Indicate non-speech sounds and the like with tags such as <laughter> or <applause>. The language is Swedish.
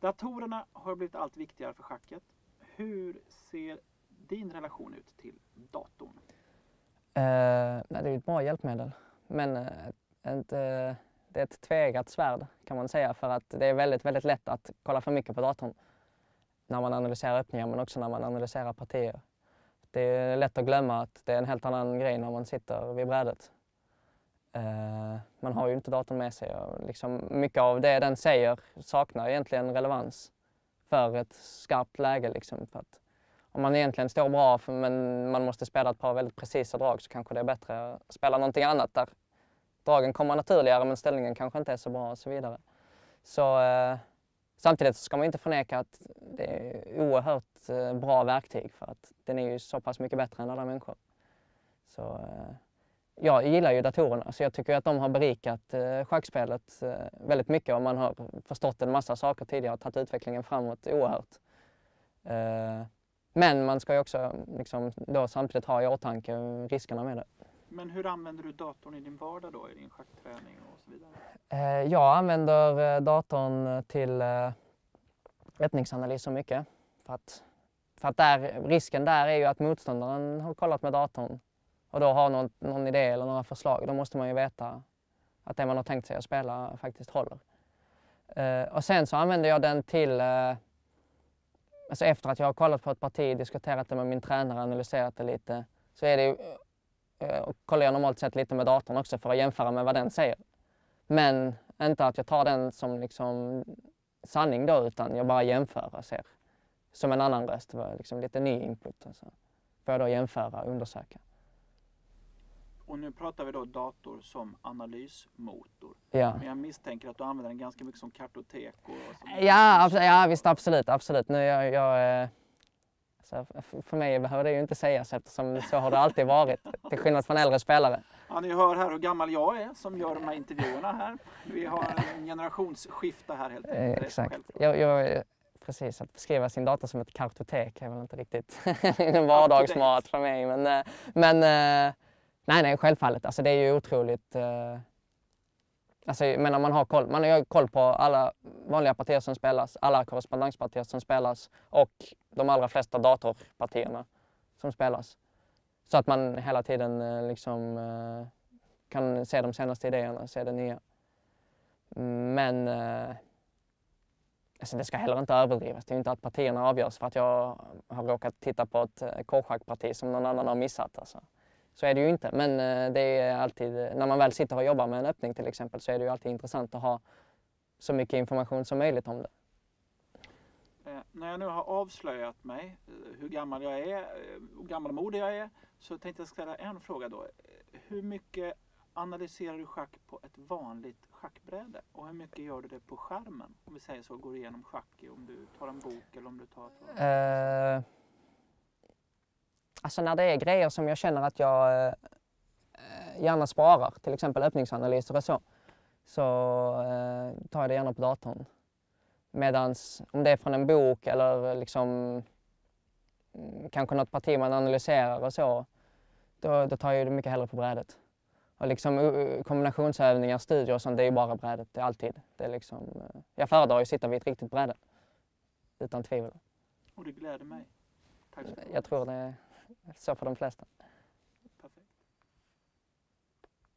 Datorerna har blivit allt viktigare för schacket. Hur ser din relation ut till datorn? Eh, nej, det är ett bra hjälpmedel. Men eh, ett, det är ett tveeggat svärd kan man säga för att det är väldigt, väldigt lätt att kolla för mycket på datorn när man analyserar öppningar men också när man analyserar partier. Det är lätt att glömma att det är en helt annan grej när man sitter vid brädet. Eh, man har ju inte datorn med sig och liksom mycket av det den säger saknar egentligen relevans för ett skarpt läge. Liksom, för att om man egentligen står bra för, men man måste spela ett par väldigt precisa drag så kanske det är bättre att spela någonting annat där dragen kommer naturligare men ställningen kanske inte är så bra och så vidare. Så, eh, samtidigt så ska man inte förneka att det är oerhört eh, bra verktyg för att den är ju så pass mycket bättre än alla människor. Så, jag gillar ju datorerna så jag tycker att de har berikat eh, schackspelet eh, väldigt mycket och man har förstått en massa saker tidigare och tagit utvecklingen framåt oerhört. Eh, men man ska ju också liksom, då samtidigt ha i åtanke riskerna med det. Men hur använder du datorn i din vardag då, i din schackträning och så vidare? Eh, jag använder datorn till öppningsanalys så mycket. För att, för att där, risken där är ju att motståndaren har kollat med datorn och då har någon, någon idé eller några förslag. Då måste man ju veta att det man har tänkt sig att spela faktiskt håller. Uh, och sen så använder jag den till uh, Alltså efter att jag har kollat på ett parti, diskuterat det med min tränare, analyserat det lite, så är det ju, uh, och kollar jag normalt sett lite med datorn också för att jämföra med vad den säger. Men inte att jag tar den som liksom sanning då, utan jag bara jämför och ser som en annan röst, liksom lite ny input. Alltså. Får jag då jämföra och undersöka. Och nu pratar vi då dator som analysmotor. Ja. Men jag misstänker att du använder den ganska mycket som kartotek och som Ja, abs- ja visst absolut, absolut. Nu, jag, jag, eh, så f- för mig behöver det ju inte sägas eftersom så har det alltid varit, till skillnad från äldre spelare. Ja, ni hör här hur gammal jag är som gör de här intervjuerna här. Vi har en generationsskifte här helt Eh, enkelt. Så Exakt. Jag, jag, precis, att beskriva sin dator som ett kartotek är väl inte riktigt <laughs> en vardagsmat för mig. Men, eh, men eh, nej, nej, självfallet. Alltså, det är ju otroligt... eh, Alltså, men om man har koll, man har ju koll på alla vanliga partier som spelas, alla korrespondenspartier som spelas och de allra flesta datorpartierna som spelas. Så att man hela tiden eh, liksom eh, kan se de senaste idéerna, se det nya. Men eh, alltså det ska heller inte överdrivas. Det är ju inte att partierna avgörs för att jag har råkat titta på ett eh, som någon annan har missat. Alltså. Så är det ju inte. Men eh, det är alltid, när man väl sitter och jobbar med en öppning till exempel så är det ju alltid intressant att ha så mycket information som möjligt om det. Eh, när jag nu har avslöjat mig, eh, hur gammal jag är, hur gammalmodig jag är, så tänkte jag ställa en fråga då. Hur mycket analyserar du schack på ett vanligt schackbräde? Och hur mycket gör du det på skärmen? Om vi säger så, går igenom schack, om du tar en bok eller om du tar... Eh, alltså när det är grejer som jag känner att jag eh, gärna sparar, till exempel öppningsanalyser och så, så eh, tar jag det gärna på datorn. Medan om det är från en bok eller liksom mm, kanske något parti man analyserar och så, då, då tar jag det mycket hellre på brädet. Och liksom kombinationsövningar, studier och sånt, det är ju bara brädet, det är alltid. Det är liksom, eh, jag föredrar ju att sitta vid ett riktigt bräde, utan tvivel. Och det gläder mig. Tack så mycket. Jag tror det så för de flesta.